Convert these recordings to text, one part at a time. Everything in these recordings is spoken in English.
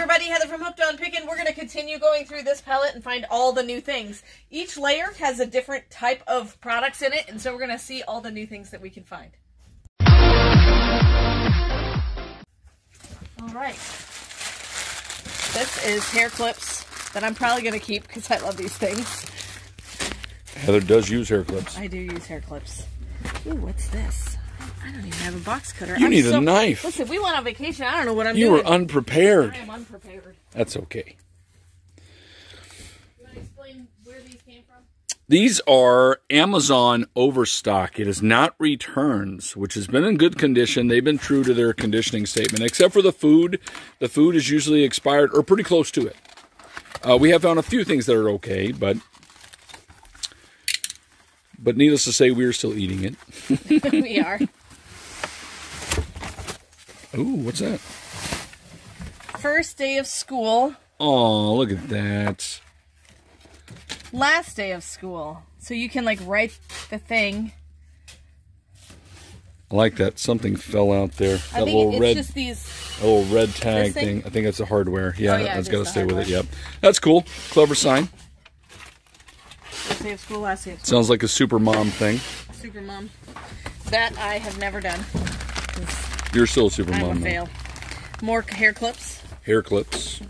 everybody, Heather from Hooked on Pickin'. We're going to continue going through this pallet and find all the new things. Each layer has a different type of products in it, and so we're going to see all the new things that we can find. All right. This is hair clips that I'm probably going to keep because I love these things. Heather does use hair clips. I do use hair clips. Ooh, what's this? I don't even have a box cutter. You I'm need a knife. Listen, we went on vacation. I don't know what I'm You doing. were unprepared. I am unprepared. That's okay. You want to explain where these came from? These are Amazon overstock. It is not returns, which has been in good condition. They've been true to their conditioning statement, except for the food. The food is usually expired or pretty close to it. Uh, we have found a few things that are okay, but but needless to say, we're still eating it. we are. Ooh, what's that? First day of school, Oh, look at that. last day of school. So you can like write the thing. I like that. Something fell out there. That I think little it's red, just these. little red tag thing? thing. I think it's a hardware. Yeah, Oh, yeah, that's got to the stay with it. Yep, that's cool. Clever sign. First day of school, last day of school. Sounds like a super mom thing. Super mom. That I have never done. You're still a super I'm a mom. fail. More hair clips. Hair clips.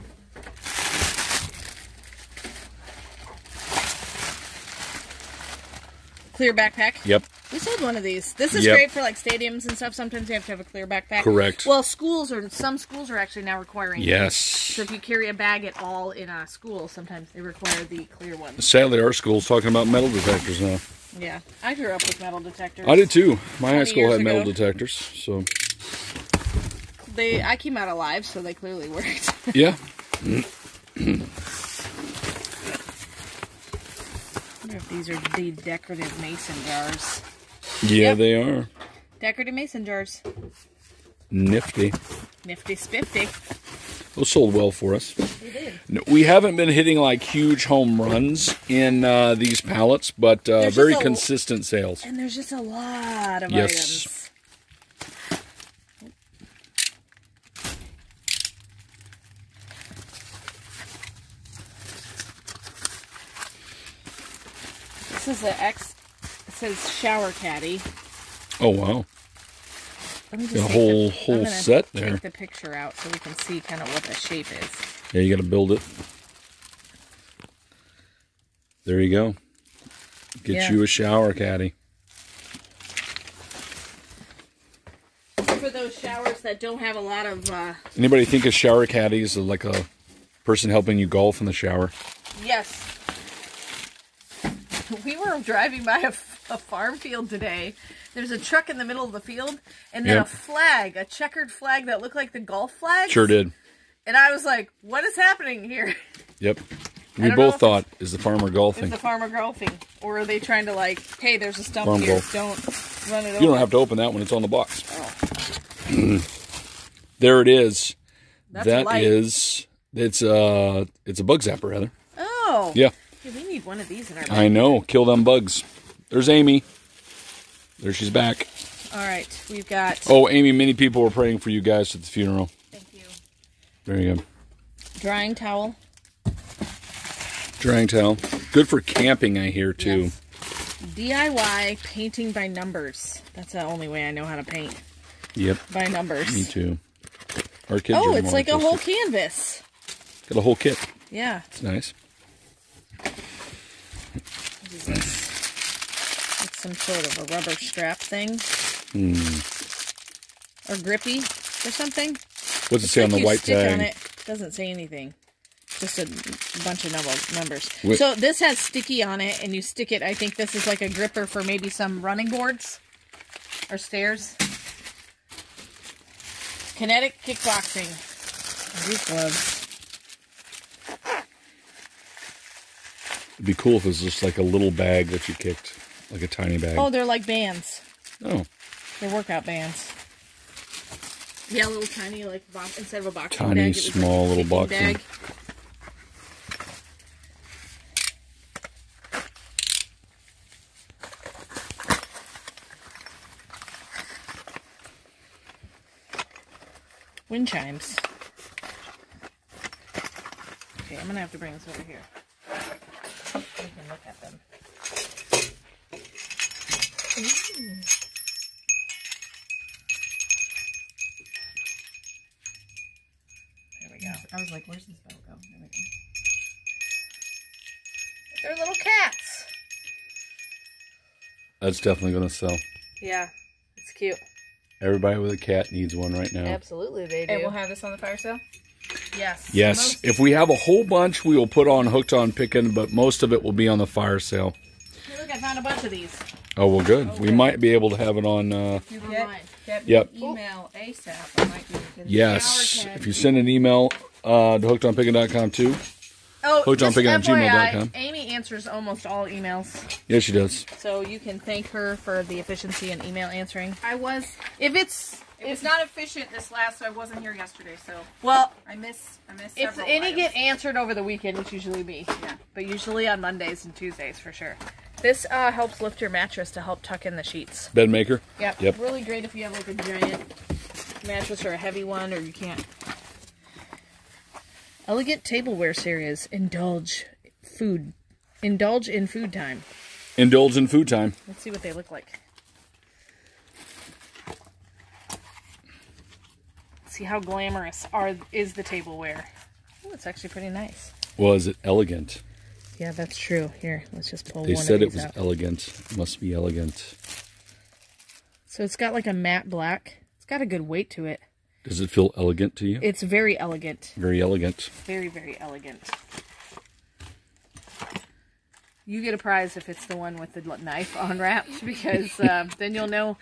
Clear backpack. Yep. We sold one of these. This is Yep. great for like stadiums and stuff. Sometimes you have to have a clear backpack. Correct. Well, schools or some schools are actually now requiring. Yes. So if you carry a bag at all in a school, sometimes they require the clear ones. Sadly, our school's talking about metal detectors now. Yeah, I grew up with metal detectors. I did too. My high school had metal ago. detectors, so They, I came out alive, so they clearly worked. yeah. I wonder if these are the decorative mason jars. Yeah, Yep. they are Decorative mason jars. nifty. Nifty spiffy. Those sold well for us. They did. No, we haven't been hitting like huge home runs in uh, these pallets, but uh, very consistent sales. And there's just a lot of Yes. items. This is an X. It says shower caddy. Oh wow! Let me just A whole- the, whole set there. Take the picture out so we can see kind of what the shape is. Yeah, you got to build it. There you go. Get Yeah. you a shower caddy. For those showers that don't have a lot of, uh, Anybody think a shower caddy is like a person helping you golf in the shower? yes. We were driving by a, a farm field today. There's a truck in the middle of the field, and then Yep. a flag, a checkered flag that looked like the golf flag. Sure did. And I was like, "What is happening here? Yep. We both thought, is the farmer Is golfing? the farmer golfing, or are they trying to like, hey, there's a stump Farm here, golf. don't run it over." You don't have to open that when it's on the box. Oh, There it is. that's That is. It's uh it's a bug zapper, rather. Oh, Yeah. Hey, we need one of these in our. I know. Kill them bugs. There's Amy. There she's back. All right, we've got. Oh, Amy, many people were praying for you guys at the funeral. Thank you. There you go. Drying towel. Drying towel. Good for camping, I hear too. Yes. DIY painting by numbers. That's the only way I know how to paint Yep. by numbers. Me too. Our kids. Oh, are it's more like a whole canvas. Got a whole kit. Yeah. It's nice. What is this? It's some sort of a rubber strap thing. Hmm. Or grippy or something. What's it say on the white tag? on it. Doesn't say anything. Just a bunch of number, numbers. So this has sticky on it, and you stick it. I think this is like a gripper for maybe some running boards or stairs. Kinetic kickboxing. These gloves. Be cool if it was just like a little bag that you kicked, like a tiny bag. Oh, they're like bands. Oh, They're workout bands. Yeah, little tiny, like bo- instead of a boxing Tiny, bag, it was like a small little kicking boxing. bag. Wind chimes. Okay, I'm gonna have to bring this over here. We can look at them. Ooh. There we go. I was like, where's this bell go? There we go. They're little cats. That's definitely going to sell. Yeah, it's cute. Everybody with a cat needs one right now. Absolutely, they do. And we'll have this on the fire sale? Yes. Yes, Most- if we have a whole bunch, we will put on hooked on picking, but most of it will be on the fire sale. Hey, look, I found a bunch of these. Oh well, good. We Okay. might be able to have it on. Uh, You get, mind. get Yep. me email ASAP. I might be yes, if you send an email uh, to hookedonpickin.com too. Oh, Hooked on just picking at FYI, gmail.com. Amy answers almost all emails, Yes, she does. so you can thank her for the efficiency in email answering. I was, If it's it was not efficient this last, so I wasn't here yesterday, so well, I miss, I miss. if several any items. get answered over the weekend, it's usually me. Yeah. But usually on Mondays and Tuesdays for sure. This uh, helps lift your mattress to help tuck in the sheets. Bed maker. Yep. Yep. Really great if you have like a giant mattress or a heavy one, or you can't. Elegant tableware series. Indulge food. Indulge in food time. Indulge in food time. Let's see what they look like. See how glamorous are is the tableware. Oh, it's actually pretty nice. Well, is it elegant? Yeah, that's true. Here, let's just pull They one said of it was out. elegant. It must be elegant. So it's got like a matte black. It's got a good weight to it. Does it feel elegant to you? It's very elegant. Very elegant. Very, very elegant. You get a prize if it's the one with the knife unwrapped because uh, then you'll know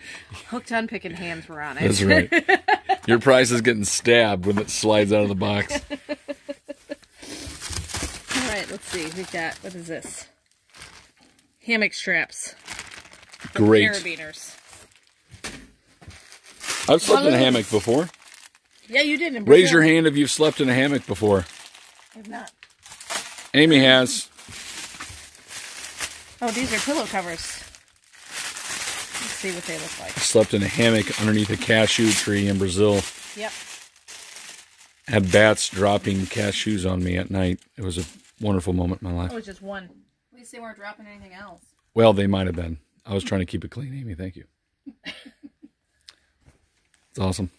hooked on picking hands were on it. That's right. Your prize is getting stabbed when it slides out of the box. All right, let's see. We've got what is this? Hammock straps. Great. Carabiners. I've slept in a hammock before. Yeah, you did. In Raise your hand if you've slept in a hammock before. I've not. Amy has. Oh, these are pillow covers. Let's see what they look like. I Slept in a hammock underneath a cashew tree in Brazil. Yep. Had bats dropping cashews on me at night. It was a wonderful moment in my life. Oh, was just one. At least they weren't dropping anything else. Well, they might have been. I was trying to keep it clean, Amy. Thank you. It's awesome.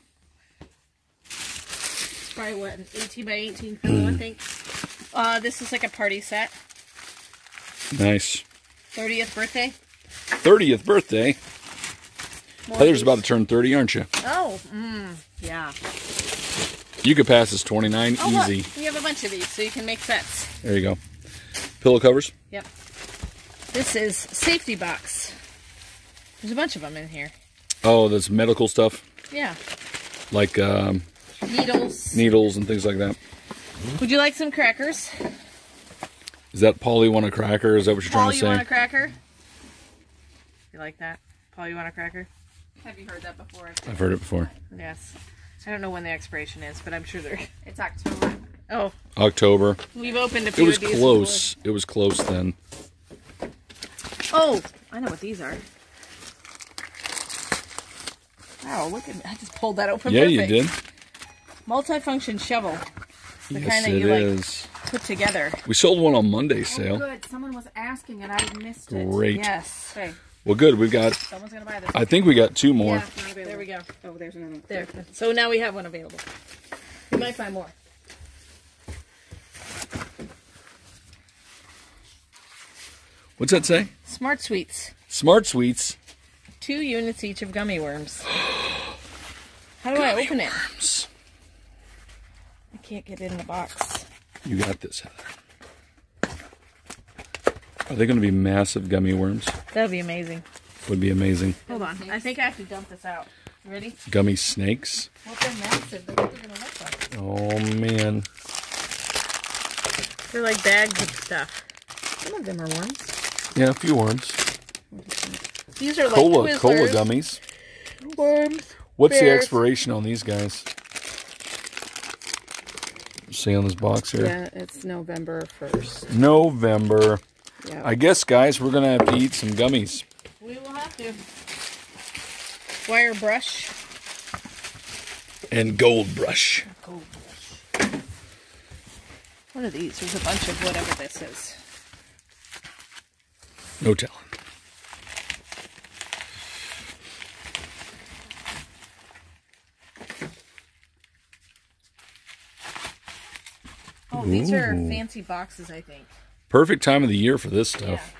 It's probably what an 18 by 18 pillow, I think. Uh, this is like a party set. Nice. 30th birthday. 30th birthday. More about to turn 30, aren't you? Oh, mm, yeah. You could pass as 29 Oh, look, easy. we have a bunch of these, so you can make sets. There you go. Pillow covers. Yep. This is safety box. There's a bunch of them in here. Oh, that's medical stuff Yeah. like um, Needles. needles and things like that. Would you like some crackers? Is that Paul? You want a cracker? Is that what you're Paul, trying to you say? want a cracker? You like that? Paul, you want a cracker? Have you heard that before? I've heard it before. Yes. I don't know when the expiration is, but I'm sure they're. It's October. Oh, October. we've opened a It few was of these. close. It was close then. Oh, I know what these are. Wow, look at me. I just pulled that open. Yeah, you did. Multifunction shovel. The yes, kind that it you like is. Put together. We sold one on Monday Oh, sale. good. Someone was asking and I missed it. Great. Yes. Okay. Well, good. We've got. Someone's gonna buy this. I think we got two more. Yeah, not available. There we go. Oh, there's another one. There. So now we have one available. We might find more. What's that say? Smart Sweets. Smart Sweets. Two units each of gummy worms. How do I open it? Worms. I can't get it in the box. You got this, Heather. Are they going to be massive gummy worms? That would be amazing. Would be amazing. Hold on. I think I have to dump this out. You ready? Gummy snakes. Well, they're massive. They're like. Oh man. They're like bags of stuff. Some of them are worms. Yeah, a few worms. These are like Cola, Twizzlers. cola gummies. Worms. What's the expiration on these guys? See on this box here. Yeah, it's November 1st. November. Yeah. I guess, guys, we're gonna have to eat some gummies. We will have to. Wire brush. And gold brush. Gold brush. What are these? There's a bunch of whatever this is. No telling. Oh, these are fancy boxes, I think. Perfect time of the year for this stuff.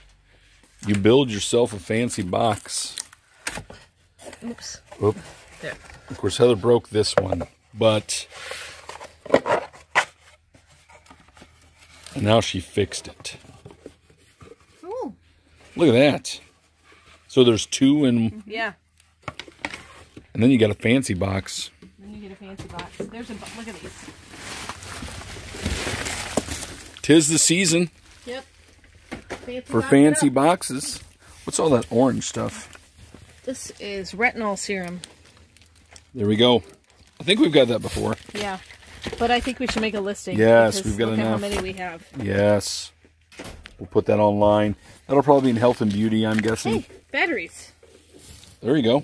You build yourself a fancy box. Oops. Oop. There. Of course, Heather broke this one, but and now she fixed it. Ooh. Look at that. So there's two, and mm-hmm. Yeah. and then you got a fancy box. Then you get a fancy box. There's a look at these. Tis the season Yep. Fancy for fancy boxes. What's all that orange stuff? This is retinol serum. There we go. I think we've got that before. Yeah. But I think we should make a listing. Yes, we've got look at enough. how many we have. Yes. We'll put that online. That'll probably be in health and beauty, I'm guessing. Hey, batteries. There you go.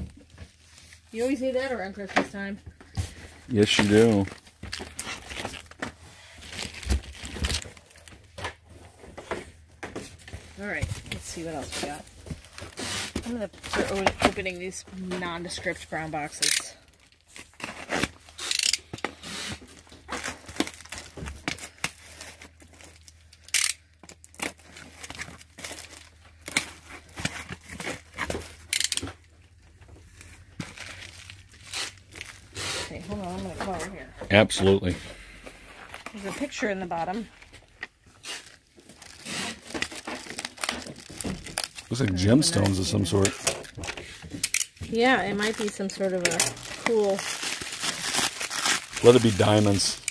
You always need that around Christmas time. Yes, you do. All right, let's see what else we got. I'm gonna start opening these nondescript brown boxes. Okay, hold on, I'm gonna come over here. Absolutely. There's a picture in the bottom. Looks like gemstones of some sort. Yeah, it might be some sort of a cool. Let it be diamonds.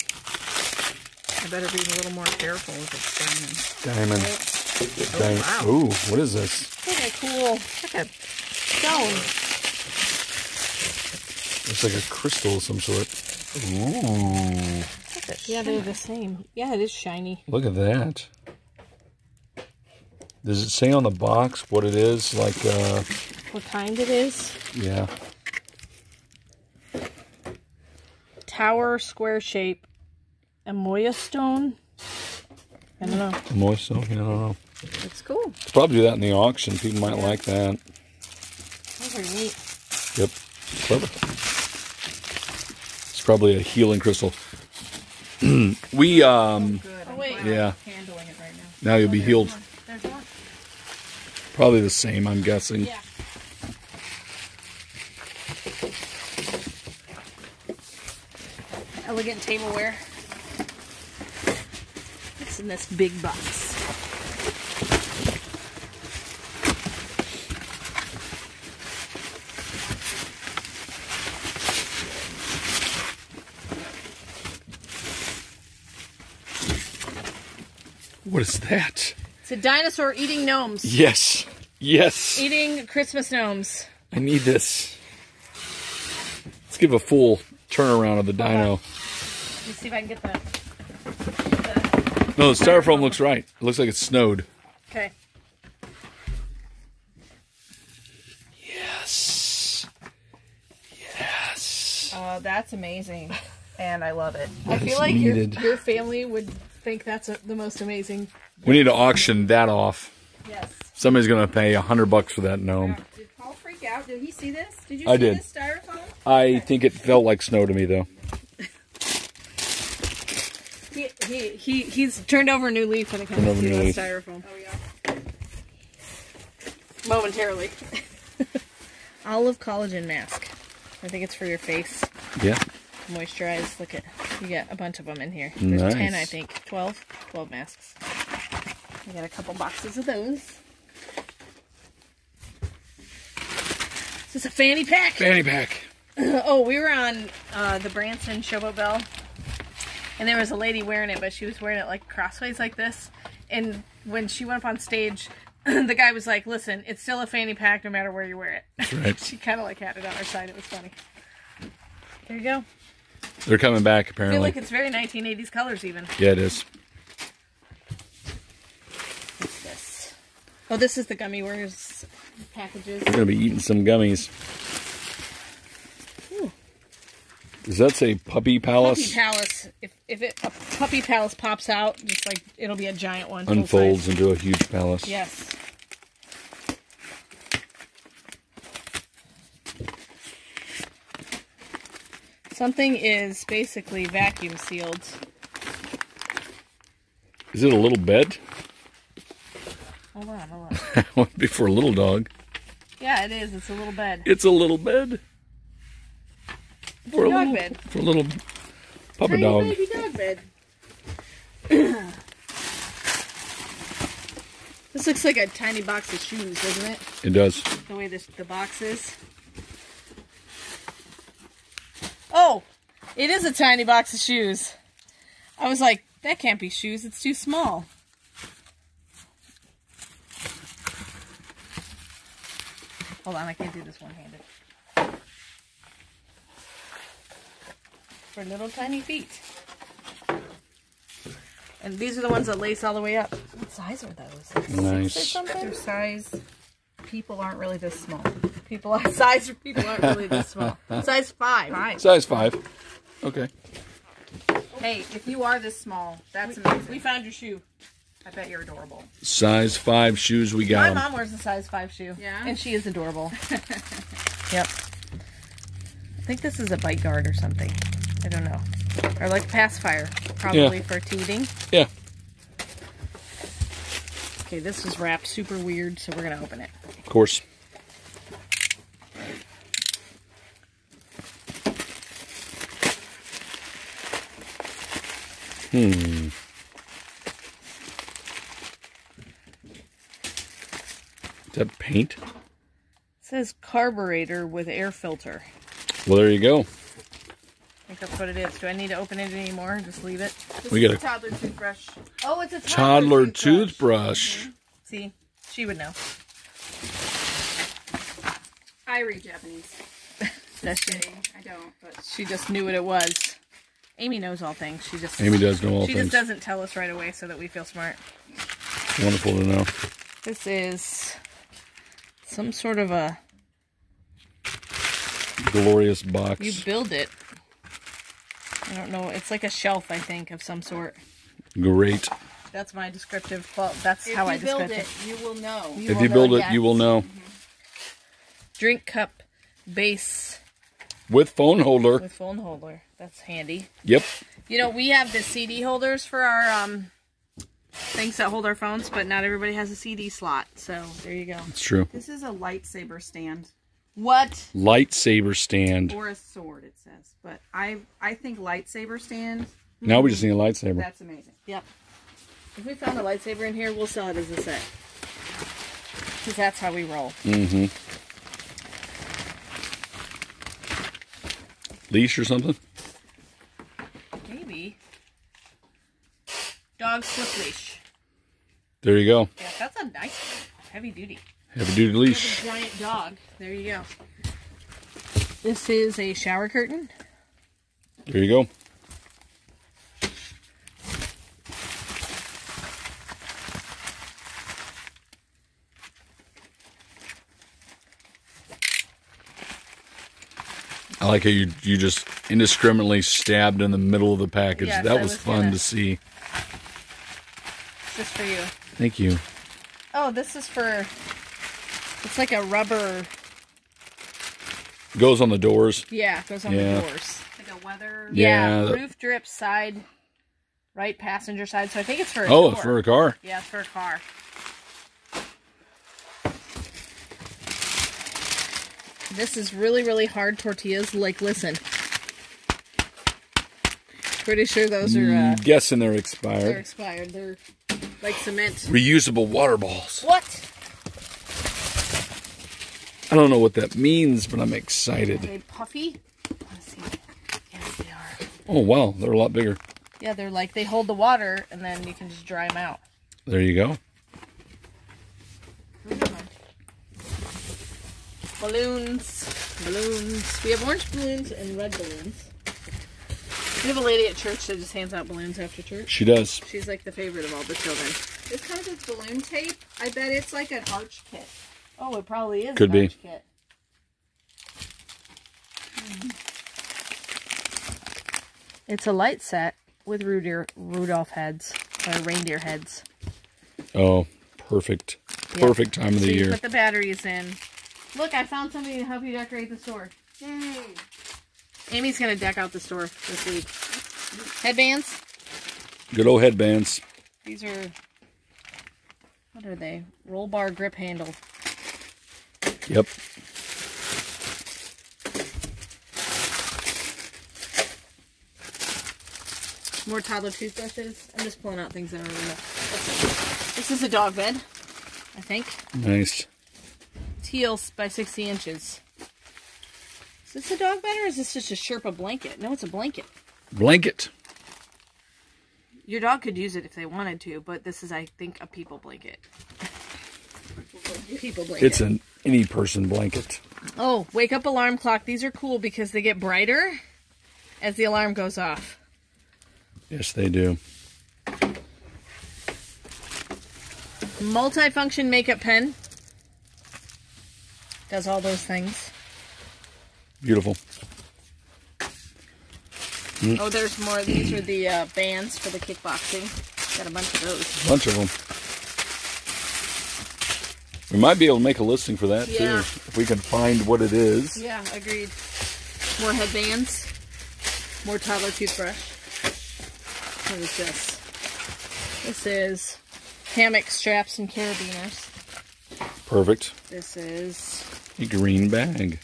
I better be a little more careful if it's diamond. Oh, diamond. Diamond. wow. Ooh, what is this? Look at cool. Look at stone. Looks like a crystal of some sort. Ooh. Yeah, they're the same. Yeah, it is shiny. Look at that. Does it say on the box what it is? Like, uh, What kind it is? yeah. Tower square shape. Amoya stone. I don't know. Moist, so, I don't know. It's cool. Probably do that in the auction. People might like that. Those are neat. Yep. Clever. It's probably a healing crystal. we, um, Good. Oh, I'm Yeah. Handling it right now. now you'll be healed. Probably the same, I'm guessing. Yeah. Elegant tableware. It's in this big box. What is that? It's a dinosaur eating gnomes. Yes. Yes. Eating Christmas gnomes. I need this. Let's give a full turnaround of the dino. Let me see if I can get that. No, the styrofoam looks right. It looks like it's snowed. Okay. Yes. Yes. Uh, that's amazing, and I love it. I feel like your, your family would think that's a, the most amazing. We need to auction that off. Yes. Somebody's gonna pay a hundred bucks for that gnome. Did Paul freak out? Did he see this? Did you I see did. this styrofoam? I think it felt like snow to me though. He, he, he, he's turned over a new leaf when it comes Turned to a new leaf. styrofoam. Oh yeah. Momentarily. Olive collagen mask. I think it's for your face. Yeah. Moisturize. Look at, you got a bunch of them in here. There's 10, I think. 12? 12 masks. I got a couple boxes of those. This is a fanny pack. Fanny pack. Oh, we were on uh, the Branson Showboat Belle, and there was a lady wearing it, but she was wearing it like crossways like this. And when she went up on stage, the guy was like, "Listen, it's still a fanny pack, no matter where you wear it." That's right. she kind of like had it on her side. It was funny. There you go. They're coming back I feel apparently. like it's very 1980s colors, even. Yeah, it is. What's this? Oh, this is the gummy worms packages. We're gonna be eating some gummies. Does that say Puppy Palace? Puppy Palace. If if it a Puppy Palace pops out, just like it'll be a giant one. Unfolds into a huge palace. Yes. Something is basically vacuum sealed. Is it a little bed? Hold on, hold on. Would be for a little dog. Yeah, it is. It's a little bed. It's a little bed. For a dog little, bed. For a little puppy Tiny dog. baby dog bed. this looks like a tiny box of shoes, doesn't it? It does. The way this the box is. Oh, it is a tiny box of shoes. I was like, that can't be shoes. It's too small. Hold on, I can't do this one-handed. For little tiny feet. And these are the ones that lace all the way up. What size are those? Like six or Nice. something? Their size, people aren't really this small. People are size people aren't really this small. Size five. Five. Size five. Okay. Hey, if you are this small, that's amazing. We found your shoe. I bet you're adorable. Size five shoes we got. My got. 'em. mom wears a size five shoe. Yeah? And she is adorable. yep. I think this is a bite guard or something. I don't know. Or like a pacifier. Probably Yeah. for teething. Yeah. Okay, this is wrapped super weird, so we're gonna open it. Of course. Hmm. Is that paint? It says carburetor with air filter. Well, there you go. I think that's what it is. Do I need to open it anymore? Just leave it. This We is got a- toddler toothbrush. Oh, it's a Toddler toothbrush. Mm-hmm. See, she would know. I read Japanese. that's she? Kidding. I don't, but She just knew what it was. Amy knows all things. She just Amy does know all she things. just doesn't tell us right away so that we feel smart. Wonderful to know. This is some sort of a Glorious box. you build it. I don't know. It's like a shelf, I think, of some sort. Great. That's my descriptive. Well, that's if how I build describe it, you will know. You if will you know, build it, yes. you will know. Drink cup base With phone holder. with phone holder. That's handy. Yep. You know, we have the CD holders for our um things that hold our phones, but not everybody has a CD slot. So there you go. It's true. This is a lightsaber stand What? Lightsaber stand. or a sword. It says, but I I think lightsaber stand. Now we just need a lightsaber. That's amazing. Yep. If we found a lightsaber in here, we'll sell it as a set. Because that's how we roll. Mm-hmm. Leash or something? Maybe. Dog slip leash. There you go. Yeah, that's a nice one. Heavy duty. Heavy duty leash. giant dog. There you go. This is a shower curtain. There you go. I like how you you just indiscriminately stabbed in the middle of the package. Yes, that was, was fun gonna- to see. Just for you. Thank you. Oh, this is for. It's like a rubber. Goes on the doors. Yeah, goes on Yeah. the doors. Like a weather. Yeah, Yeah, roof drip side, right passenger side. So I think it's for a Oh, door. it's for a car. Yeah, it's for a car. This is really, really hard tortillas. Like, listen. Pretty sure those are uh, Guessing they're expired. they're expired. expired. They're like cement. Reusable water balls. What? I don't know what that means, but I'm excited. Are they puffy? Let's see. Yes, they are. Oh wow, they're a lot bigger. Yeah, they're like they hold the water, and then you can just dry them out. There you go. Balloons, balloons. We have orange balloons and red balloons. We have a lady at church that just hands out balloons after church. She does. She's like the favorite of all the children. This comes with balloon tape. I bet it's like an arch kit. Oh, it probably is. Could an be. arch Kit. Hmm. It's a light set with Rudier, Rudolph heads or reindeer heads. Oh, perfect. Yeah. Perfect time of So the you year. put the batteries in. Look, I found somebody to help you decorate the store. Yay. Amy's gonna deck out the store this week. Headbands. Good old headbands. These are what are they? Roll bar grip handle. Yep. More toddler toothbrushes. I'm just pulling out things that are in the. This is a dog bed, I think. Nice. Teal by 60 inches. Is this a dog bed or is this just a Sherpa blanket? No, it's a blanket. Blanket. Your dog could use it if they wanted to, but this is, I think, a people blanket. people blanket. It's an any person blanket. Oh, wake up alarm clock. These are cool because they get brighter as the alarm goes off. Yes, they do. Multifunction makeup pen. Does all those things. Beautiful. Oh, there's more. These are the uh, bands for the kickboxing. Got a bunch of those. A bunch of them. We might be able to make a listing for that too, if we can find what it is. Yeah, agreed. More headbands. More toddler toothbrush. What is this? This is hammock straps and carabiners. Perfect. This is A green bag.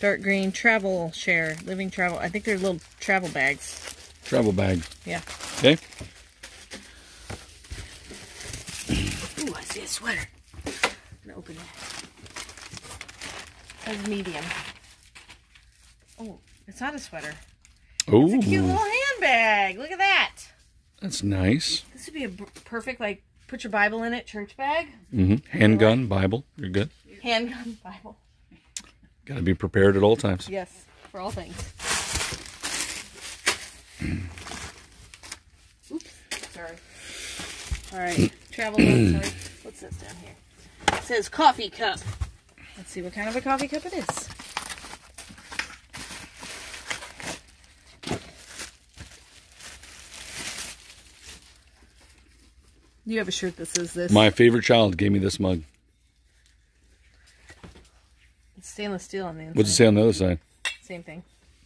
Dark green travel share, living travel. I think they're little travel bags. Travel bag. Yeah. Okay. Ooh, I see a sweater. I'm gonna open it. Says medium. Oh, it's not a sweater. Oh, It's a cute little handbag. Look at that. that's nice. This would be a perfect, like, put your Bible in it, church bag, hmm Handgun, Bible. You're good. handgun Bible. Got to be prepared at all times. Yes, for all things. Oops, sorry. All right, travel. note, sorry. What's this down here? It says coffee cup. Let's see what kind of a coffee cup it is. You have a shirt that says this. My favorite child gave me this mug. It's stainless steel on the inside. What's it say on the other side? Same thing.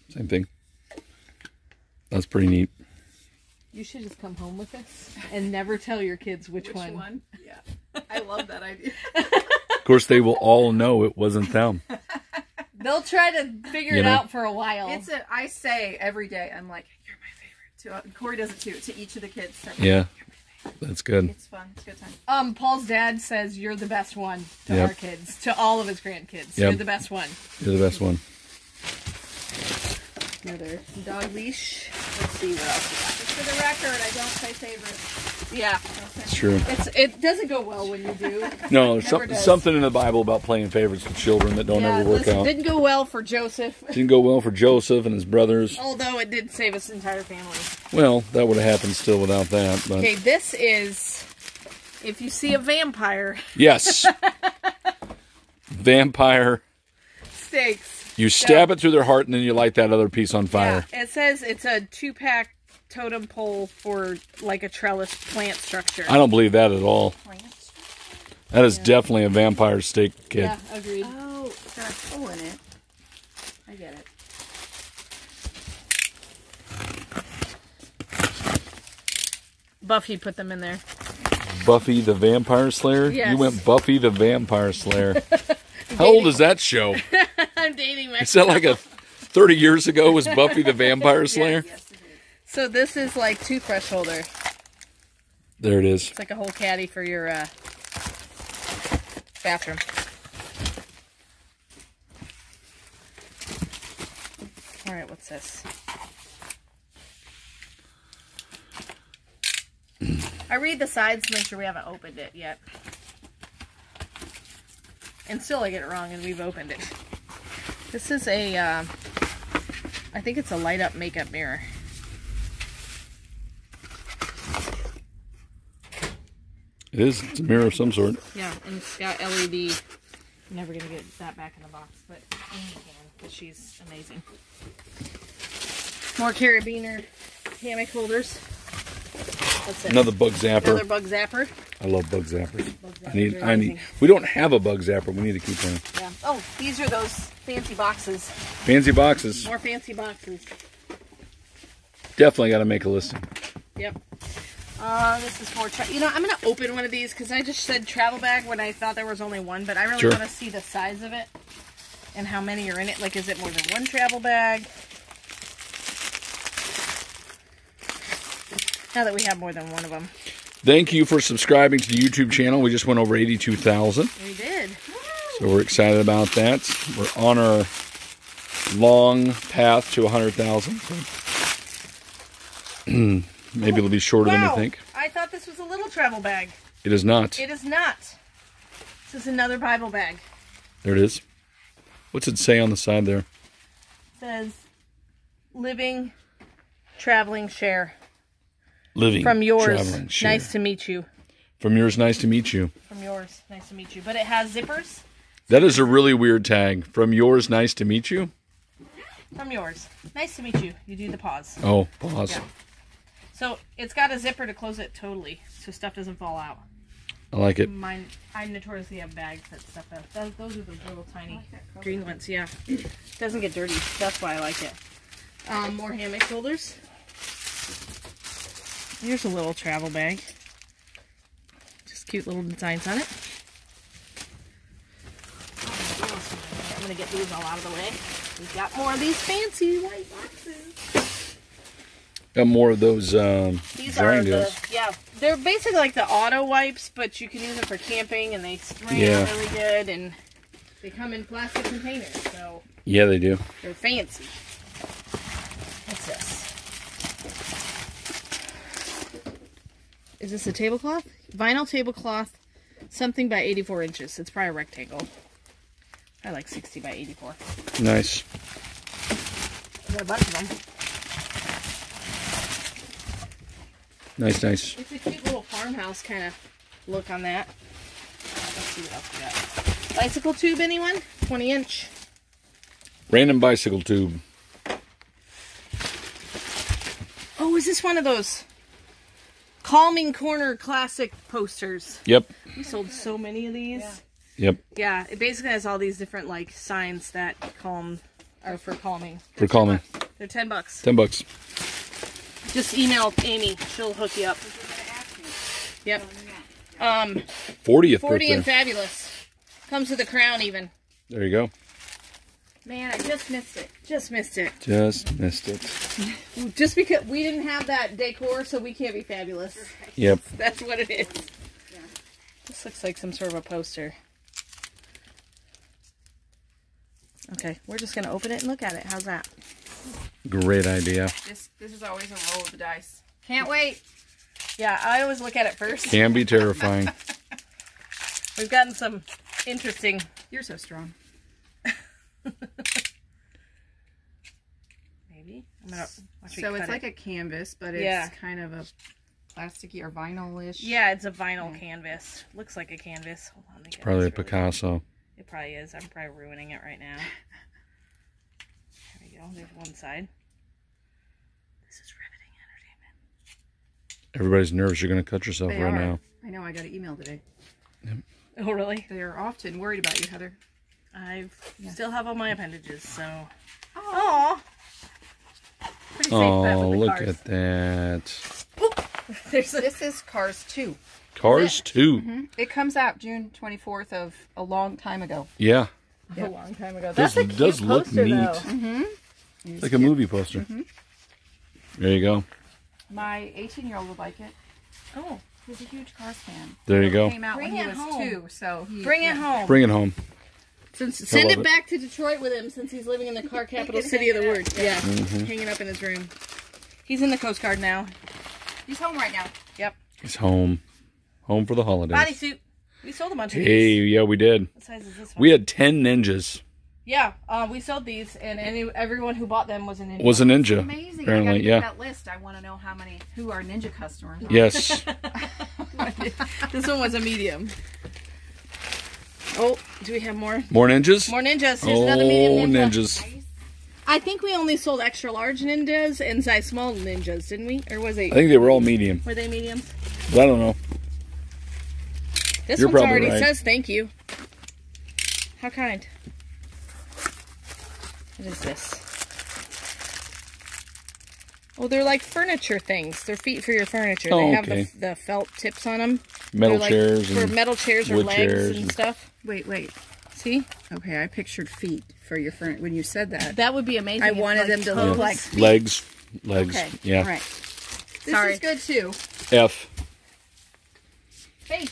Same thing. That's pretty neat. You should just come home with us and never tell your kids which, Which one. one? Yeah. I love that idea. Of course, they will all know it wasn't them. They'll try to figure You it know? out for a while. It's a. I say every day. I'm like, you're my favorite. To uh, Corey does it too. To each of the kids. So Yeah, that's good. It's fun. It's a good time. um, Paul's dad says you're the best one to Yep. our kids, to all of his grandkids. Yep. You're the best one. You're the best one. Another dog leash. Let's see what else we got. Just for the record, I don't say favorite. We got. Yeah, It's true. it's it doesn't go well when you do. No, there's some, something in the Bible about playing favorites with children that don't yeah, ever work out. didn't go well for Joseph, Didn't go well for Joseph and his brothers. although it did save his entire family. Well, that would have happened still without that. But Okay, this is if you see a vampire yes, vampire. stakes. You stab it through their heart and then you light that other piece on fire. Yeah, it says it's a two pack totem pole for like a trellis plant structure. I don't believe that at all. Plants. That is definitely a vampire stake kid. Yeah, agreed. Oh, it's got a hole in it. I get it. Buffy put them in there. Buffy the Vampire Slayer. Yes. You went Buffy the Vampire Slayer. How old is that show? I'm dating myself. Is myself. that like a 30 years ago was Buffy the Vampire Slayer? Yes, it is. So this is like toothbrush holder. There it is. It's like a whole caddy for your uh, bathroom. All right, what's this? I read the sides to make sure we haven't opened it yet. And still I get it wrong and we've opened it. This is a, uh, I think it's a light up makeup mirror. It is. It's a mirror of some sort. Yeah, and it's got LED. I'm never gonna get that back in the box, but Amy can because she's amazing. More carabiner hammock holders. Another bug zapper. Another bug zapper. I love bug zappers. Bug I need. I need. We don't have a bug zapper. We need to keep one. Yeah. Oh, these are those fancy boxes. Fancy boxes. More fancy boxes. Definitely got to make a listing. Yep. Uh, this is more. Tra- you know, I'm gonna open one of these because I just said travel bag when I thought there was only one, but I really Sure. want to see the size of it and how many are in it. Like, is it more than one travel bag? Now that we have more than one of them, Thank you for subscribing to the YouTube channel. We just went over 82,000. we did. So we're excited about that. We're on our long path to 100,000. So maybe it'll be shorter than wow! we think. I thought this was a little travel bag. It is not. It is not. This is another Bible bag. There it is. What's it say on the side there? It says living, traveling, share. Living. From yours. traveling, share. Nice to meet you. From yours, nice to meet you. From yours. Nice to meet you. But it has zippers. That is a really weird tag. From yours, nice to meet you. From yours. Nice to meet you. You do the pause. Oh, pause. Yeah. So it's got a zipper to close it totally, so stuff doesn't fall out. I like it. Mine, I notoriously have bags that stuff out. Those, those are the little tiny green ones. Yeah, doesn't get dirty. That's why I like it. Um, more hammock holders. Here's a little travel bag. Just cute little designs on it. I'm gonna get these all out of the way. We've got more of these fancy white boxes. Got more of those um, These are the yeah. They're basically like the auto wipes, but you can use them for camping, and they spray Yeah. really good, and they come in plastic containers, so Yeah, they do. they're fancy. What's this? Is this a tablecloth? Vinyl tablecloth, something by 84 inches. It's probably a rectangle. I like 60 by 84. Nice. I got a bunch of them. Nice, nice. It's a cute little farmhouse kind of look on that. Let's see what else we got. Bicycle tube, anyone? 20 inch. Random bicycle tube. Oh, is this one of those calming corner classic posters? Yep. We sold so many of these. Yep. Yeah, it basically has all these different like signs that calm are for calming. For calming. They're 10 bucks. Ten bucks. Just email Amy. She'll hook you up. Yep. Um, 40th 40 birthday. and fabulous. Comes with a crown even. there you go. Man, I just missed it. Just missed it. Just missed it. Just because we didn't have that decor, so we can't be fabulous. Yep. That's what it is. This looks like some sort of a poster. Okay, we're just gonna open it and look at it. How's that? Great idea. This this is always a roll of the dice. Can't wait. Yeah, I always look at it first. Can be terrifying. We've gotten some interesting. You're so strong. Maybe I'm gonna. watch So it's like it. a canvas, but it's Yeah. kind of a plasticky or vinyl-ish. Yeah, it's a vinyl canvas. Looks like a canvas. Hold on, let me get Probably a really- Picasso. It probably is. I'm probably ruining it right now. There we go. There's one side. This is riveting entertainment. Everybody's nervous. You're going to cut yourself They right are. now. I know. I got an email today. Oh, really? They are often worried about you, Heather. I still have all my appendages, so. Oh, Aw. pretty safe Oh, look cars. at that. There's a. This is Cars 2. Cars 2. Mm-hmm. It comes out June 24th of a long time ago. Yeah. A long time ago. This That's a cute does look poster, neat. though. Mm-hmm. It's like a movie poster. Mm-hmm. There you go. My 18-year-old would like it. Oh, He's a huge Cars fan. There you go. came out Bring when he it was home. two, so he, bring it home. Bring it home. Since, send it it. back to Detroit with him since he's living in the car capital city of the hang it world. Yeah, mm-hmm. hanging up in his room. He's in the Coast Guard now. He's home right now. Yep. He's home. Home for the holidays. Bodysuit. We sold a bunch of Hey, these. yeah, we did. What size is this one? We had 10 ninjas. Yeah, uh, we sold these, and any everyone who bought them was an Indian. Was a ninja. Amazing. Apparently, gotta get yeah. that list. I want to know how many, who are Ninja customers. Yes. this one was a medium. Oh, do we have more? More ninjas? More ninjas. Here's oh, another medium ninja. ninjas. I think we only sold extra large ninjas and size small ninjas, didn't we? Or was it? I think they were all medium. were they mediums? But I don't know. This You're one's already right. says thank you. How kind. What is this? Oh, they're like furniture things. They're feet for your furniture. Oh, they have okay. the, the felt tips on them. Metal like chairs for and metal chairs or wood legs chairs and and- stuff. Wait, wait. See, Okay, I pictured feet for your friend when you said that. that would be amazing. I if, wanted them to look toes- like feet. legs. Legs. Okay, Yeah. all right. This Sorry. is good too. F. faith.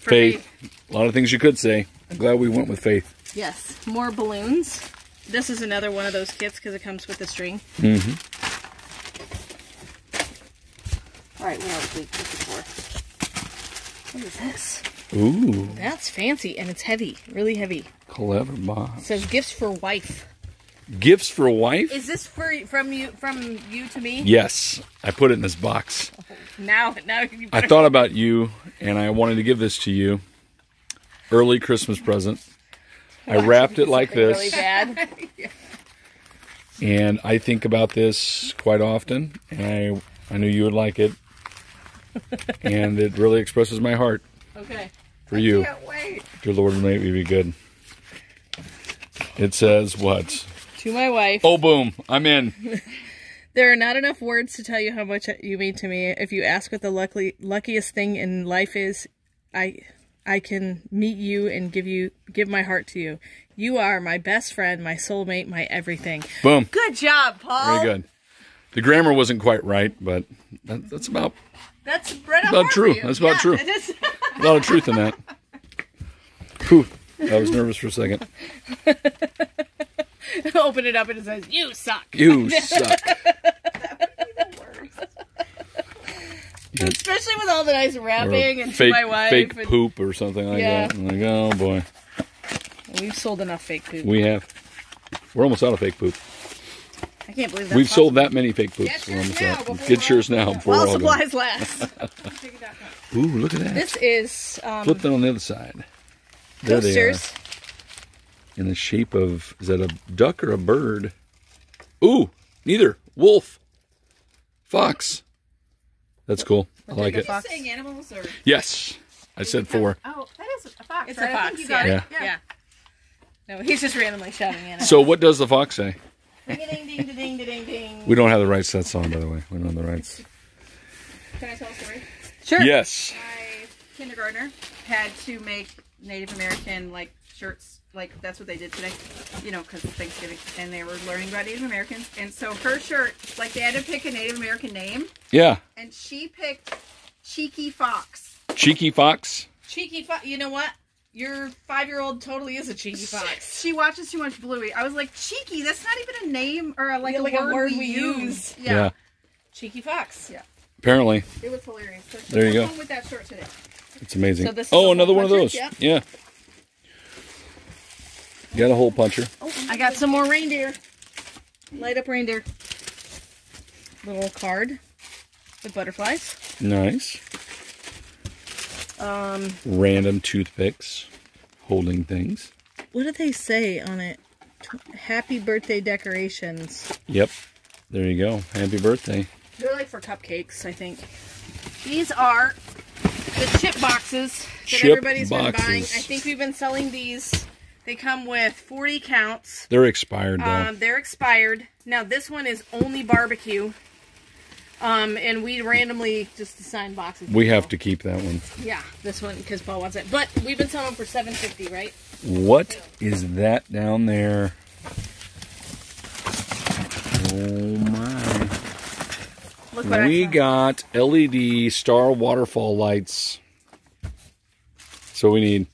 For Faith. A lot of things you could say. I'm glad we went with faith. Yes, more balloons. This is another one of those kits because it comes with a string. Mm-hmm. All right, what else we looking for? What is this? Ooh. That's fancy and it's heavy, really heavy. Clever It box. says gifts for wife. Gifts for wife? Is this for from you from you to me? Yes. I put it in this box. Now, now you I thought about you and I wanted to give this to you. Early Christmas present. I wrapped it like really this. bad. And I think about this quite often, and I I knew you would like it, and it really expresses my heart Okay. for you. Can't wait. Dear Lord, may we be good. It says what? To my wife. Oh, boom! I'm in. There are not enough words to tell you how much you mean to me. If you ask what the lucky, luckiest thing in life is, I I can meet you and give you give my heart to you. You are my best friend, my soulmate, my everything. Boom. Good job, Paul. Very good. The grammar wasn't quite right, but that, that's about That's right About true. That's about Yeah, true. a lot of truth in that. Whew. I was nervous for a second. Open it up and it says, "You suck." You suck. Yeah. Especially with all the nice wrapping and fake, to my wife. fake and poop or something like Yeah. that. I'm like, oh boy, We've sold enough fake poop. we have. We're almost out of fake poop. I can't believe that. We've sold that many fake poops. Get We're almost yours now Get yours now While all gone. supplies last. Ooh, look at that. this is um, Flip that on the other side. There they are. In the shape of, is that a duck or a bird? Ooh, neither. Wolf. Fox. That's cool. I like a it. fox. Saying animals or Yes. I said four. oh, that is a fox. It's right? a I fox. think you got yeah. it. yeah. No, he's just randomly shouting at us. So what does the fox say? ding ding ding ding ding ding ding. We don't have the rights to that song, by the way. We don't have the rights. Can I tell a story? Sure. Yes. My kindergartner had to make Native American like shirts. Like that's what they did today, you know, because it's Thanksgiving, and they were learning about Native Americans. And so her shirt, like they had to pick a Native American name, Yeah. and she picked Cheeky Fox. Cheeky fox. Cheeky fox. You know what? Your five-year-old totally is a cheeky fox. She watches too much Bluey. I was like, Cheeky. That's not even a name or a, like, Yeah, a, like a word word we, we use. use. Yeah, Cheeky fox. Yeah. Apparently. it was hilarious. So There you go. With that shirt today. It's amazing. So this oh, another one of those. Yep. Yeah. Got a hole puncher. I got some more reindeer. Light up reindeer. Little card with butterflies. Nice. Um, Random toothpicks holding things. what do they say on it? Happy birthday decorations. Yep. There you go. Happy birthday. They're like for cupcakes, I think. These are the chip boxes that Chip everybody's been buying. I think we've been selling these. They come with 40 counts. They're expired though. Um, they're expired. Now this one is only barbecue. Um, and we randomly just assign boxes. we have to keep that one. Yeah, this one because Paul wants it. But we've been selling them for 750, right? What is that down there? Oh my. Look what We got LED star waterfall lights. So we need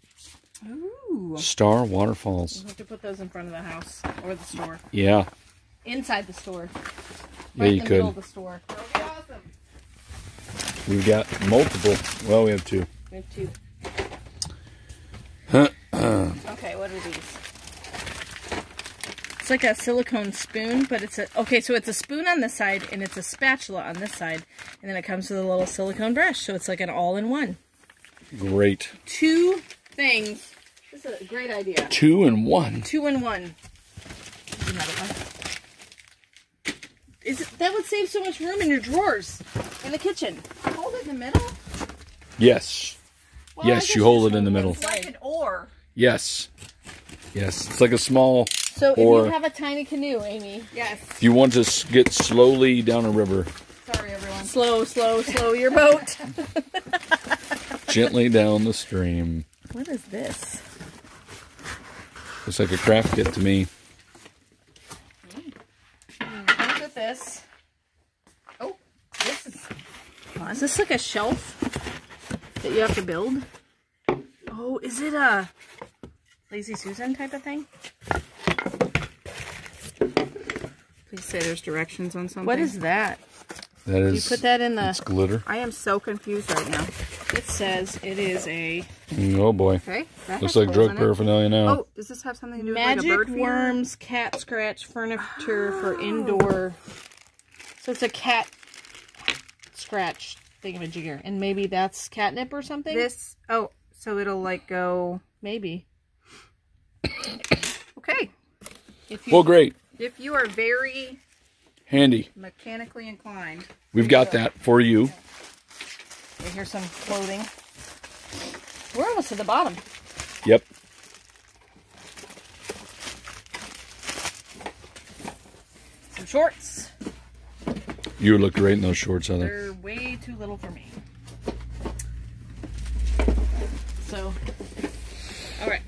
Ooh. star waterfalls. We have to put those in front of the house or the store. Yeah. Inside the store. Yeah, you in the middle could. of the store. That would be awesome. We've got multiple. Well, we have two. We have two. okay, what are these? It's like a silicone spoon, but it's a okay. So it's a spoon on this side, and it's a spatula on this side, and then it comes with a little silicone brush. So it's like an all-in-one. Great. Two things. This is a great idea. Two and one. Two and one. Is it, that would save so much room in your drawers in the kitchen. Hold it in the middle. Yes. Well, yes, you hold it in the middle. It's like an oar. Yes. Yes. It's like a small. So if you have a tiny canoe, Amy, Yes. If you want to get slowly down a river, Sorry, everyone. slow, slow, slow your boat. gently down the stream. what is this? Looks like a craft kit to me. Look at this. Oh, this is. Oh, is this like a shelf that you have to build? Oh, is it a Lazy Susan type of thing? Please say there's directions on something. What is that? That You put that in the. It's glitter. I am so confused right now. It says it is a Oh boy. Okay. Looks like drug in it. paraphernalia now. Oh, does this have something to do with like a magic bird feeder? worms cat scratch furniture for indoor. So it's a cat scratch thing of magic thingamajigger, and maybe that's catnip or something. This. Oh, so it'll like go. maybe. Okay. If you Well, great. If you are very Handy. mechanically inclined, We've got that for you. Okay, here's some clothing. We're almost to the bottom. Yep. Some shorts. You look great in those shorts, Heather. They're way too little for me. So, all right.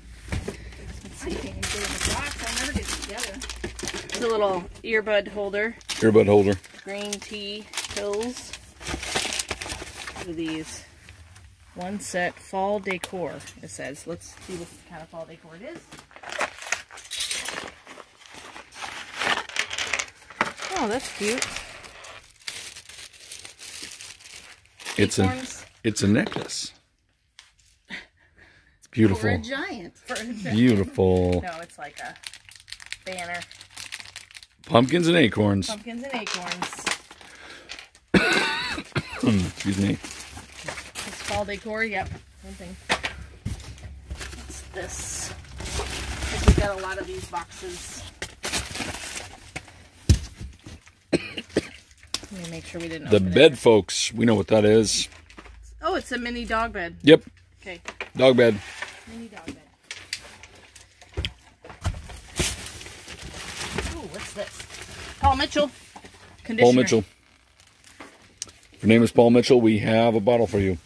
I can't even get in the box. I'll never get it together. It's a little earbud holder. Earbud holder. Green tea pills. Are these? One set fall decor. It says. Let's see what kind of fall decor it is. Oh, that's cute. It's a it's a necklace. It's beautiful. For a giant. For a giant. Beautiful. No, it's like a banner. Pumpkins and acorns. Pumpkins and acorns. Hmm, excuse me. It's fall decor. Yep. Same thing. What's this? Think we got a lot of these boxes. Let me make sure we didn't. The open it. bed folks, we know what that is. Oh, it's a mini dog bed. Yep. Okay. Dog bed. Mini dog bed. Ooh, what's this? Paul Mitchell. Paul Mitchell. If your name is Paul Mitchell, we have a bottle for you.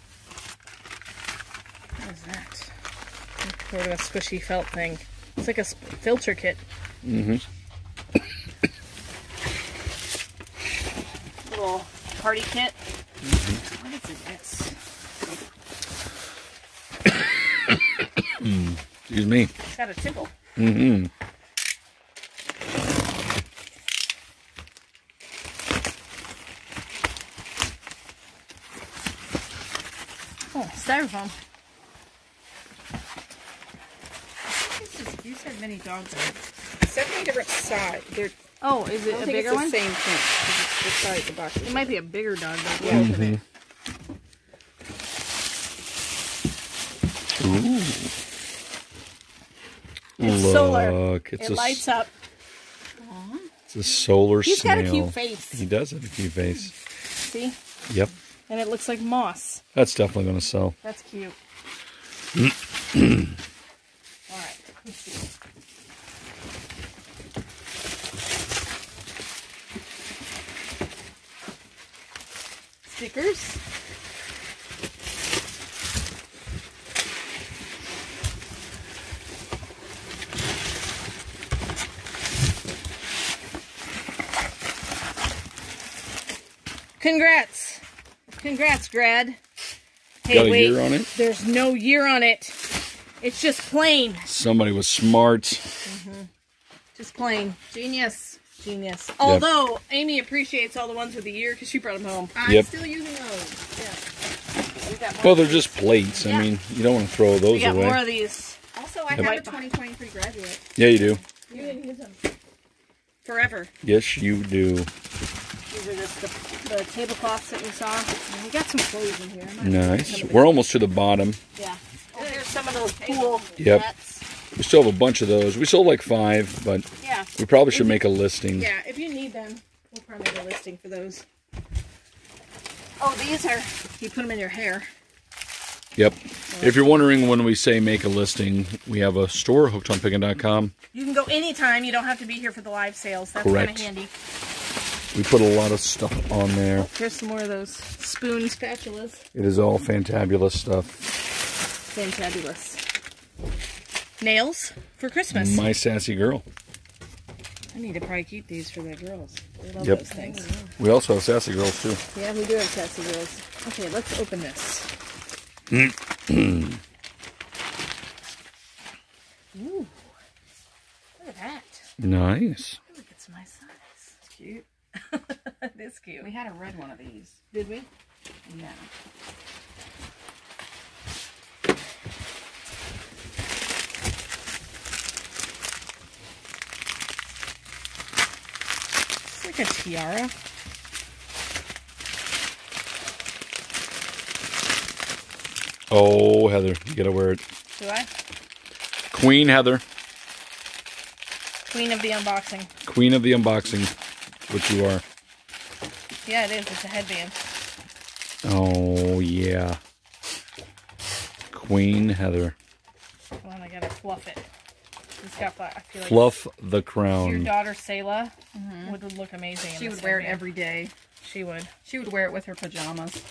What is that? Sort of a squishy felt thing. It's like a filter kit. Mm-hmm. Little party kit. Mm-hmm. What is this? Excuse me. It's got a tickle. Mm-hmm. Oh, styrofoam. This is, you said mini dog beds. Seventy different size. They're Oh, is it a think bigger it's one? the same thing. 'cause It's the size the box. It might be a bigger dog bed. Yeah. We'll open. Ooh. It's Look, solar. it's It a lights up. it's a solar He's snail. got a cute face. He does have a cute face. See? Yep. And it looks like moss. That's definitely going to sell. That's cute. All right. Let's see. Stickers. Congrats. Congrats, grad. Hey, Got a wait. year on it? There's no year on it. It's just plain. Somebody was smart. Mm -hmm. Just plain. Genius. Genius. Although Amy appreciates all the ones with the year because she brought them home. I'm Yep. still using those. Yeah. Got. Well, they're just plates. Yeah. I mean, you don't want to throw those we got away. more of these Also, I Yep. have a 2023 graduate. Yeah, you do. You didn't use them forever. Yes, you do. These are just the, the tablecloths that we saw. And we got some clothes in here. Nice. We're almost to the bottom. Yeah. Oh, here's some of those cool Yep. hats. We still have a bunch of those. We sold like five, but Yeah. we probably should make a listing. Yeah. If you need them, We'll probably make a listing for those. Oh, these are. You put them in your hair. Yep. If you're wondering when we say make a listing, we have a store, hookedonpickin.com. You can go anytime. You don't have to be here for the live sales. That's kind Correct. of handy. We put a lot of stuff on there. Here's some more of those spoon spatulas. It is all fantabulous stuff. Fantabulous. Nails for Christmas. My sassy girl. I need to probably keep these for the girls. They love Yep. those things. We also have sassy girls too. Yeah, we do have sassy girls. Okay, let's open this. Ooh. Look at that. Nice. Look, it's my size. It's cute. it is cute. We had a red one of these. Did we? Yeah. It's like a tiara. Oh, Heather, you gotta wear it. Do I? Queen Heather, Queen of the unboxing. queen of the unboxing, which you are. Yeah, it is. It's a headband. Oh, yeah. Queen Heather. Come on, I gotta fluff it. It's got fluff. I feel like Fluff the crown. your daughter Selah mm-hmm. would look amazing. in She this would wear it every day. She would. She would wear it with her pajamas.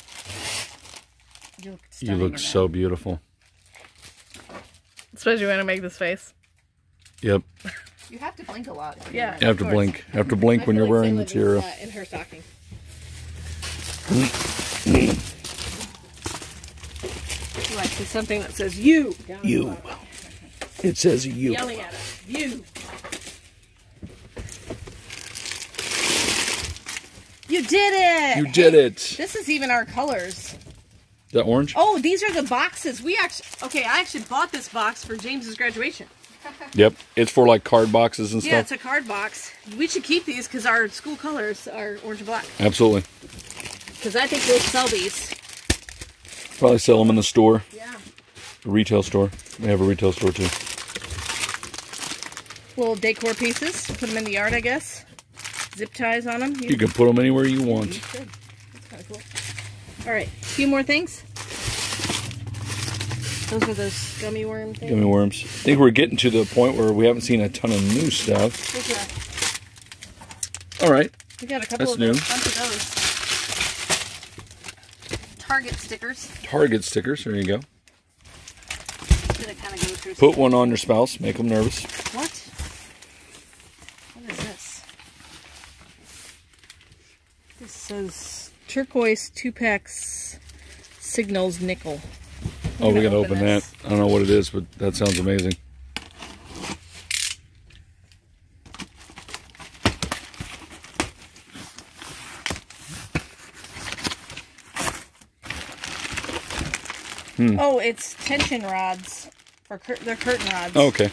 You look You look in so beautiful. Especially when I want to make this face. Yep. that. You have to blink a lot. Yeah. You have to blink. You have to blink when you're wearing the tiara. in her stocking. Ooh, I see something that says you. down You. It says you. Yelling at us. You. You did it. You did it. This is even our colors. that orange? Oh, these are the boxes. We actually okay. I actually bought this box for James's graduation. Yep. It's for like card boxes and Yeah, stuff. Yeah, it's a card box. We should keep these because our school colors are orange and black. Absolutely. Because I think we'll sell these. Probably sell them in the store, Yeah. the retail store. They have a retail store too. Little decor pieces. Put them in the yard, I guess. Zip ties on them. You can put them anywhere you want. Good. That's kind of cool. All right, a few more things. Those are those gummy worm things. Gummy worms. I think we're getting to the point where we haven't seen a ton of new stuff. Okay. All right. We got a couple That's of new. those. Bunch of those. Target stickers. Target stickers. There you go. Kind of go? Put one on your spouse. Make them nervous. What? What is this? This says turquoise two packs signals nickel. Oh, we gotta open open that. I don't know what it is, but that sounds amazing. Hmm. Oh, it's tension rods for cur- they're curtain rods. Oh, okay.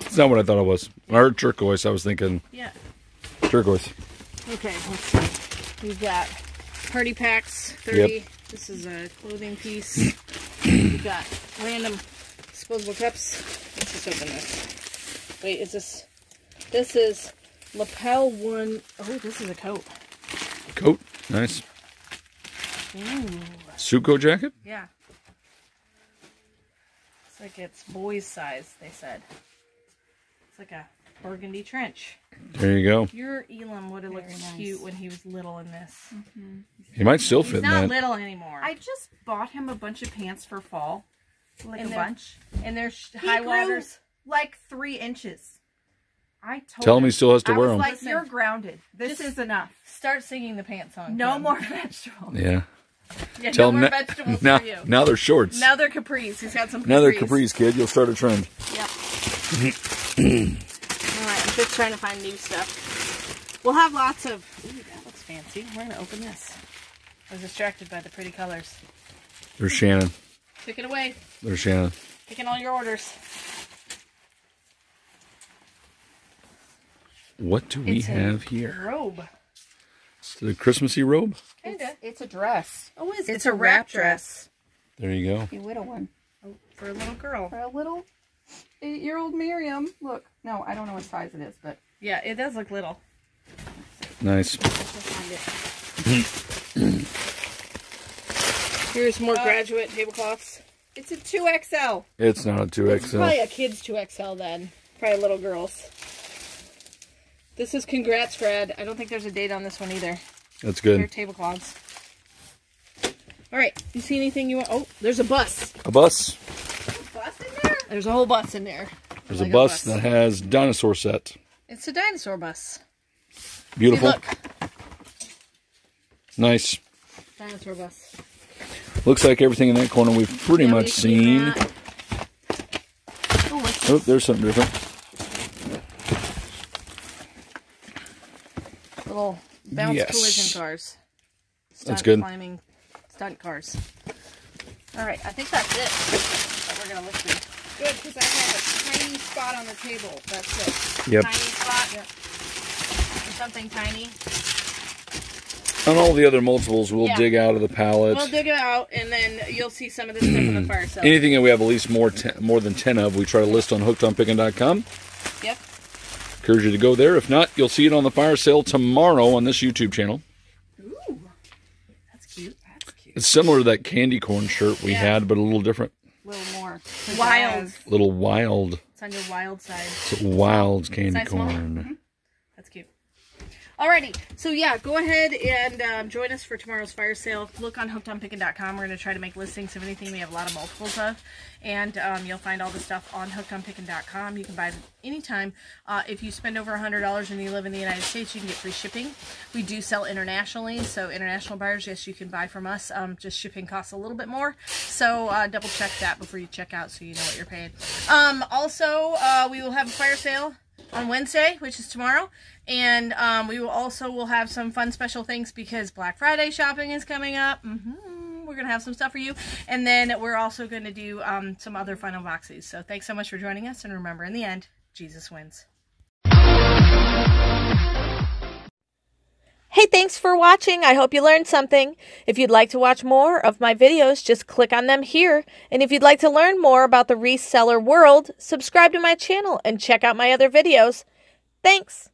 It's not what I thought it was. When I heard turquoise, I was thinking Yeah. turquoise. Okay, let's see. We've got party packs, 30. This is a clothing piece. We've got random disposable cups. Let's just open this. Wait, is this... This is lapel one... Oh, this is a coat. Coat. Nice. Ooh. Suit coat jacket. Yeah. It's like it's boys size, they said. It's like a burgundy trench. There you go. Your Elam would have looked nice. cute when he was little in this. Mm-hmm. He might still He's fit in not that. little anymore. I just bought him a bunch of pants for fall. Like And a bunch. and there's He high grew waters. like three inches. I told Tell him he still has to I wear was them. like, Listen. you're grounded. This is enough. Start singing the pants song. No Kim. more vegetables. yeah. Yeah, Tell no him more vegetables now. for you. Now they're shorts. Now they're capris. He's got some capris. Now they're capris, kid. You'll start a trend. Yep. All right, I'm just trying to find new stuff. We'll have lots of. Ooh, that looks fancy. We're gonna open this. I was distracted by the pretty colors. There's Shannon. Pick it away. There's Shannon. Picking all your orders. What do we It's a have here? Robe. Is it a Christmassy robe? Kinda. It's a dress. Oh, is it? It's a wrap dress. There you go. A little one. Oh, for a little girl. For a little eight-year-old Miriam. Look. No, I don't know what size it is, but Yeah, it does look little. Nice. Here's more uh, graduate tablecloths. It's a 2XL. It's not a two It's XL. probably a kid's 2XL then. Probably little girls. This is Congrats Fred. I don't think there's a date on this one either. That's Here, good. tablecloths. All right, you see anything you want? Oh, there's a bus. A bus. Bus in there? There's a whole bus in there. There's a Lego bus that has dinosaur set. It's a dinosaur bus. Beautiful. Nice. dinosaur bus. Looks like everything in that corner we've pretty Yeah, much we seen. Oh, Oh, there's something different. Little bounce Yes. collision cars. Stunt That's good. Climbing stunt cars. All right, I think that's it. That we're gonna look through. Good, because I have a tiny spot on the table. That's it. Yep. Tiny spot. Or Something tiny. On all the other multiples, we'll Yeah. dig out of the pallet. We'll dig it out, and then you'll see some of this stuff on the fire sale. Anything that we have at least more ten, more than 10 of, we try to list on hookedonpickin.com. Yep. Encourage you to go there. If not, you'll see it on the fire sale tomorrow on this YouTube channel. Ooh, That's cute. that's cute. It's similar to that candy corn shirt we Yeah. had, but a little different. A little more Wild. wild. little wild. It's on your wild side. It's wild candy Size small? corn. That's cute. Alrighty, so yeah, go ahead and um, join us for tomorrow's fire sale. Look on hookedonpickin.com. We're going to try to make listings of anything we have a lot of multiples of. And um, you'll find all the stuff on hookedonpickin.com. You can buy them anytime. Uh, if you spend over $100 and you live in the United States, you can get free shipping. We do sell internationally, so international buyers, yes, you can buy from us. Um, just shipping costs a little bit more. So uh, double check that before you check out so you know what you're paying. Um, also, uh, we will have a fire sale on Wednesday, which is tomorrow. And um, we will also will have some fun special things because Black Friday shopping is coming up. hmm We're gonna have some stuff for you, and then we're also going to do um, some other fun unboxings. So thanks so much for joining us, and remember, in the end, Jesus wins. Hey, thanks for watching. I hope you learned something. If you'd like to watch more of my videos, just click on them here. And if you'd like to learn more about the reseller world, subscribe to my channel and check out my other videos. Thanks.